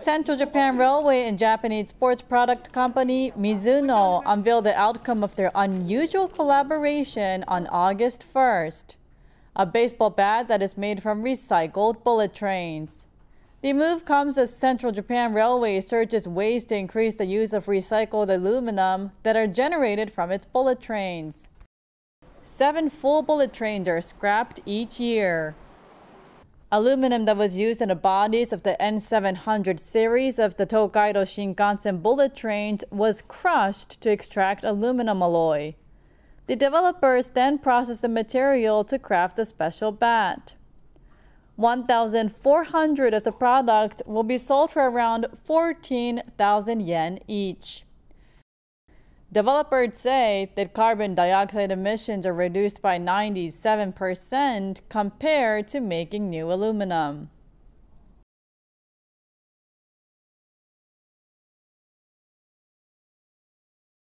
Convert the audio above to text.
Central Japan Railway and Japanese sports product company Mizuno unveiled the outcome of their unusual collaboration on August 1st. A baseball bat that is made from recycled bullet trains. The move comes as Central Japan Railway searches ways to increase the use of recycled aluminum that are generated from its bullet trains. Seven full bullet trains are scrapped each year. Aluminum that was used in the bodies of the N700 series of the Tokaido Shinkansen bullet trains was crushed to extract aluminum alloy. The developers then processed the material to craft a special bat. 1,400 of the product will be sold for around 14,000 yen each. Developers say that carbon dioxide emissions are reduced by 97% compared to making new aluminum.